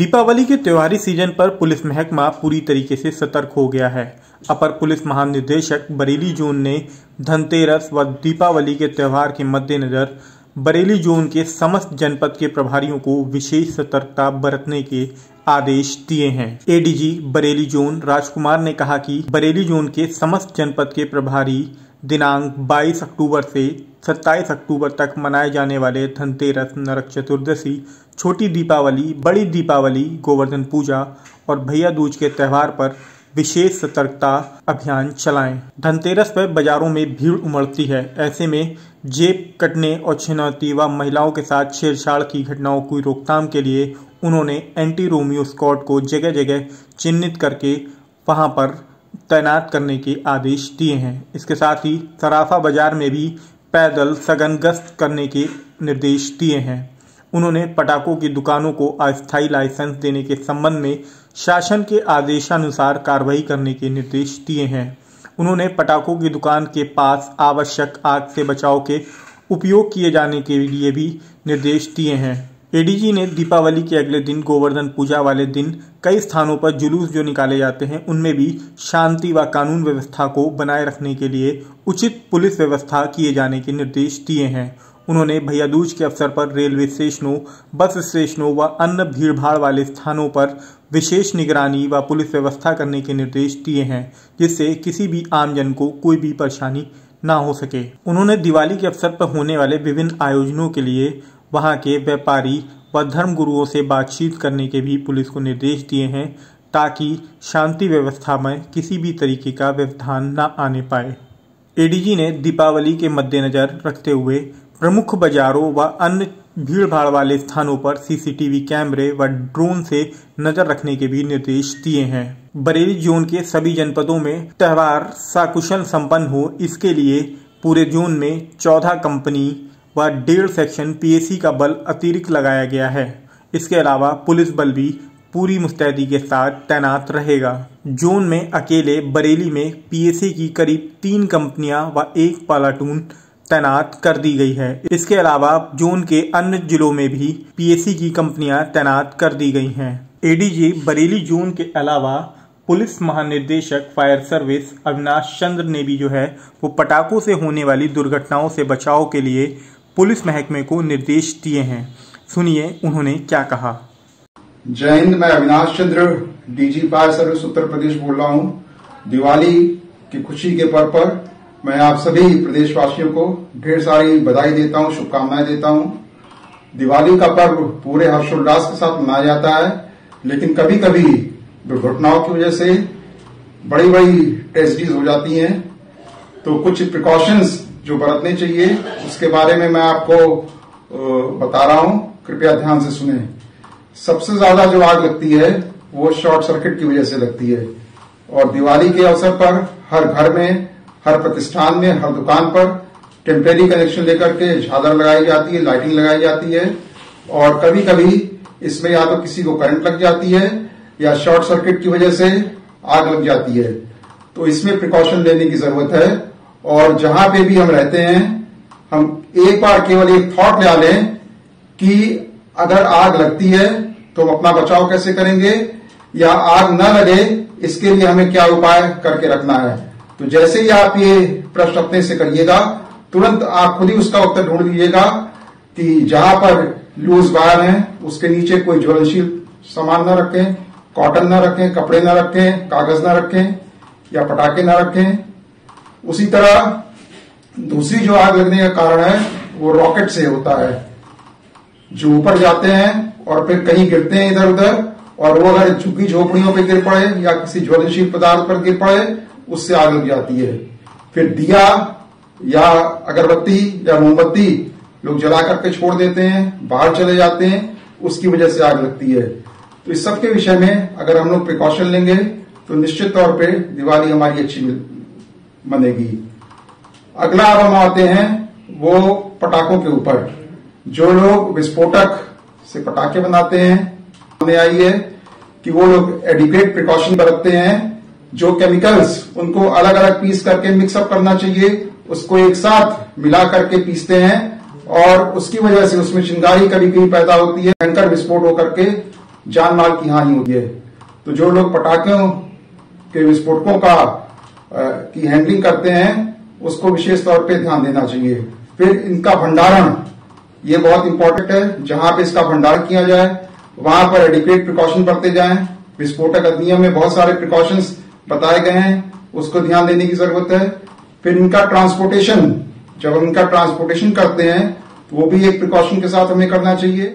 दीपावली के त्योहारी सीज़न पर पुलिस महकमा पूरी तरीके से सतर्क हो गया है। अपर पुलिस महानिदेशक बरेली जोन ने धनतेरस व दीपावली के त्योहार के मद्देनजर बरेली जोन के समस्त जनपद के प्रभारियों को विशेष सतर्कता बरतने के आदेश दिए हैं। एडीजी बरेली जोन राजकुमार ने कहा कि बरेली जोन के समस्त जनपद के प्रभारी दिनांक 22 अक्टूबर से 27 अक्टूबर तक मनाए जाने वाले धनतेरस नरक चतुर्दशी, छोटी दीपावली, बड़ी दीपावली, गोवर्धन पूजा और भैया दूज के त्योहार पर विशेष सतर्कता अभियान चलाएँ। धनतेरस पर बाजारों में भीड़ उमड़ती है। ऐसे में जेब कटने और छिनौती व महिलाओं के साथ छेड़छाड़ की घटनाओं की रोकथाम के लिए उन्होंने एंटी रोमियो स्क्वाड को जगह जगह चिन्हित करके वहाँ पर तैनात करने के आदेश दिए हैं। इसके साथ ही सराफा बाज़ार में भी पैदल सघन गश्त करने के निर्देश दिए हैं। उन्होंने पटाखों की दुकानों को अस्थायी लाइसेंस देने के संबंध में शासन के आदेशानुसार कार्रवाई करने के निर्देश दिए हैं। उन्होंने पटाखों की दुकान के पास आवश्यक आग से बचाव के उपयोग किए जाने के लिए भी निर्देश दिए हैं। एडीजी ने दीपावली के अगले दिन गोवर्धन पूजा वाले दिन कई स्थानों पर जुलूस जो निकाले जाते हैं, उनमें भी शांति व कानून व्यवस्था को बनाए रखने के लिए उचित पुलिस व्यवस्था किए जाने के निर्देश दिए हैं। उन्होंने भैया दूज के अवसर पर रेलवे स्टेशनों, बस स्टेशनों व अन्य भीड़भाड़ वाले स्थानों पर विशेष निगरानी व पुलिस व्यवस्था करने के निर्देश दिए हैं, जिससे किसी भी आमजन को कोई भी परेशानी ना हो सके। उन्होंने दिवाली के अवसर पर होने वाले विभिन्न आयोजनों के लिए वहाँ के व्यापारी व धर्म गुरुओं से बातचीत करने के भी पुलिस को निर्देश दिए हैं ताकि शांति व्यवस्था में किसी भी तरीके का व्यवधान न आने पाए। एडीजी ने दीपावली के मद्देनजर रखते हुए प्रमुख बाजारों व अन्य भीड़भाड़ वाले स्थानों पर सीसीटीवी कैमरे व ड्रोन से नज़र रखने के भी निर्देश दिए हैं। बरेली जोन के सभी जनपदों में त्यौहार साकुशल संपन्न हो, इसके लिए पूरे जोन में चौदह कंपनी व डेढ़ सेक्शन पीएसी का बल अतिरिक्त लगाया गया है। इसके अलावा पुलिस बल भी पूरी मुस्तैदी के साथ तैनात रहेगा। जोन में अकेले बरेली में पीएसी की करीब तीन कंपनियाँ व एक पालाटून तैनात कर दी गई है। इसके अलावा जोन के अन्य जिलों में भी पीएसी की कंपनियाँ तैनात कर दी गई हैं। एडीजी बरेली जोन के अलावा पुलिस महानिदेशक, फायर सर्विस अविनाश चंद्र ने भी जो है, वो पटाखों से होने वाली दुर्घटनाओं से बचाव के लिए पुलिस महकमे को निर्देश दिए हैं। सुनिए उन्होंने क्या कहा। जय हिंद, मैं Avinash Chandra, DG fire service, Uttar Pradesh बोल रहा हूँ। दिवाली की खुशी के पर्व पर मैं आप सभी प्रदेशवासियों को ढेर सारी बधाई देता हूँ, शुभकामनाएँ देता हूँ। दिवाली का पर्व पूरे हर्षोल्लास के साथ मनाया जाता है, लेकिन कभी कभी दुर्घटनाओं की वजह से बड़ी बड़ी ट्रेजिडीज हो जाती हैं। तो कुछ प्रिकॉशंस जो बरतने चाहिए, उसके बारे में मैं आपको बता रहा हूँ। कृपया ध्यान से सुने। सबसे ज़्यादा जो आग लगती है, वो शॉर्ट सर्किट की वजह से लगती है। और दिवाली के अवसर पर, हर घर में, हर प्रतिष्ठान में, हर दुकान पर टेम्परेरी कनेक्शन लेकर के झालर लगाई जाती है, लाइटिंग लगाई जाती है। और कभी कभी इसमें या तो किसी को करंट लग जाती है, या शॉर्ट सर्किट की वजह से आग लग जाती है। तो इसमें प्रिकॉशन लेने की ज़रूरत है। और जहाँ पे भी हम रहते हैं, हम एक बार केवल एक थॉट ले लें कि अगर आग लगती है तो हम अपना बचाव कैसे करेंगे? या आग न लगे, इसके लिए हमें क्या उपाय करके रखना है? तो जैसे ही आप ये प्रश्न अपने से करिएगा, तुरंत आप खुद ही उसका उत्तर ढूंढ लीजिएगा कि जहाँ पर लूज वायर है, उसके नीचे कोई ज्वलनशील सामान न रखें कॉटन न रखें, कपड़े न रखें, कागज़ न रखें, या पटाखे न रखें उसी तरह दूसरी जो आग लगने का कारण है, वो रॉकेट से होता है। जो ऊपर जाते हैं और फिर कहीं गिरते हैं इधर उधर और वो अगर झुकी झोपड़ियों पर गिर पड़े या किसी ज्वलनशील पदार्थ पर गिर पड़े, उससे आग लग जाती है। फिर दिया या अगरबत्ती या मोमबत्ती लोग जला करके छोड़ देते हैं, बाहर चले जाते हैं, उसकी वजह से आग लगती है। तो इस सब के विषय में अगर हम लोग प्रिकॉशन लेंगे तो निश्चित तौर पे दिवाली हमारी अच्छी बनेगी। अगला अब हम आते हैं वो पटाखों के ऊपर। जो लोग विस्फोटक से पटाखे बनाते हैं आई है कि वो लोग एडिकेट प्रिकॉशन बरतते हैं, जो केमिकल्स उनको अलग अलग पीस करके मिक्सअप करना चाहिए, उसको एक साथ मिला करके पीसते हैं और उसकी वजह से उसमें चिंगारी कभी कभी पैदा होती है, भयंकर विस्फोट होकर के जान माल की हानि होती है। तो जो लोग पटाखों के विस्फोटकों का की हैंडलिंग करते हैं, उसको विशेष तौर पे ध्यान देना चाहिए। फिर इनका भंडारण, ये बहुत इंपॉर्टेंट है, जहाँ पे इसका भंडारण किया जाए, वहाँ पर एडिक्वेट प्रिकॉशन बरते जाए। विस्फोटक अधिनियम में बहुत सारे प्रिकॉशंस बताए गए हैं, उसको ध्यान देने की ज़रूरत है। फिर इनका ट्रांसपोर्टेशन जब हम इनका ट्रांसपोर्टेशन करते हैं, वो भी एक प्रिकॉशन के साथ हमें करना चाहिए।